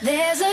There's a